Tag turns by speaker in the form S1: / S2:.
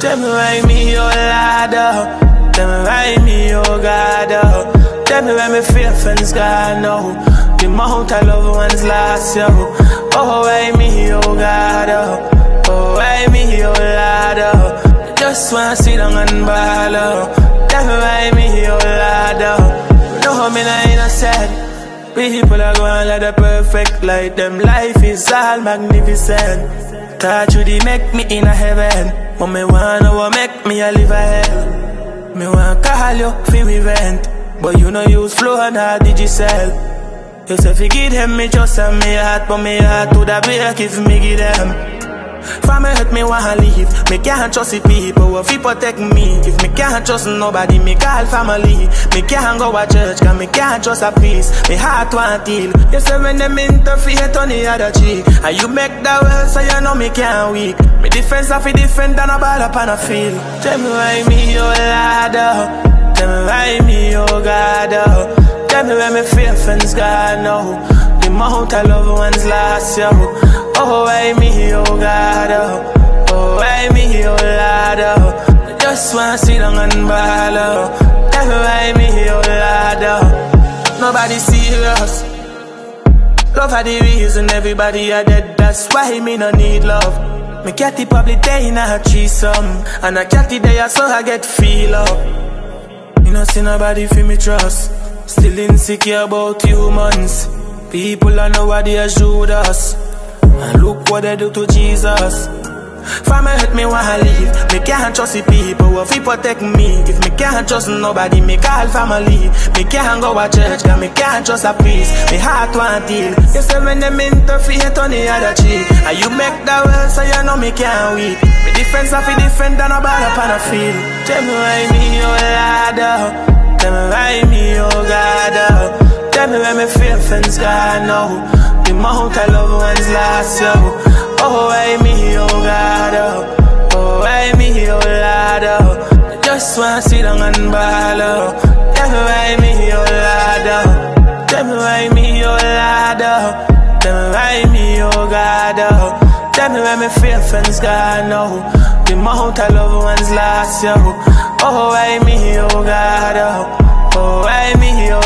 S1: Tell me why me, Lord, oh. Tell me why me, oh God, oh. Tell me why me faith and God, no. The amount of love ones last, yo. Oh, why me, oh God, oh. Oh, why me, Lord, oh. Just wanna sit down and ball, oh. Tell me why me, Lord, oh. No, me not innocent. People are going like the perfect light. Them life is all magnificent. Touch you, they make me in a heaven. But me wanna what make me a live hell. Me want call you for we vent. But you know use flow and how did you sell? You say forgive them, me just send me heart, but me heart to the break if me give them. Me hurt me wanna leave Me can't trust the people who fi protect me. If me can't trust nobody, me call family. Me can't go to church me can't trust a priest. Me heart want heal You say when them interfere turn the other cheek. And you make that world so you know me can't weak. Me defense I fi defend and a ball up and a feel Tell me why me oh Lord oh. Tell me why me oh God oh. Tell me where me faith and God now oh. the amount of loved ones lost, yo. Oh, why me, oh God, oh. Oh, why me, oh Lord, oh. I just wanna sit down and ball, oh. oh Tell me why me, oh Lord, oh. Nobody serious. Love are the reason everybody are dead. That's why me no need love. Me catty probably day in a threesome um, And I catty so I get feel up You know see nobody feel me trust Still insecure about humans People are nobody shoot us And look what they do to Jesus. Family hurt me wanna leave Me can't trust the people who fi protect me. If me can't trust nobody, me call family. Me can't go to church me can't trust a priest. Me heart want heal. You say when them interfere turn the other cheek. And you make the well so you know me can't weak Me defense I fi defend and a ball up and a feel Tell me why me oh Lord. Tell me why me oh God. Tell me where me faith and God now The amount of love ones lost, yo. Oh, why me, oh God, oh Oh, why me, oh Lord, oh I just wanna sit down and ball, oh Tell me why me, oh Lord, oh Tell me why me, oh Lord, oh Tell me why me, oh God, oh where me faith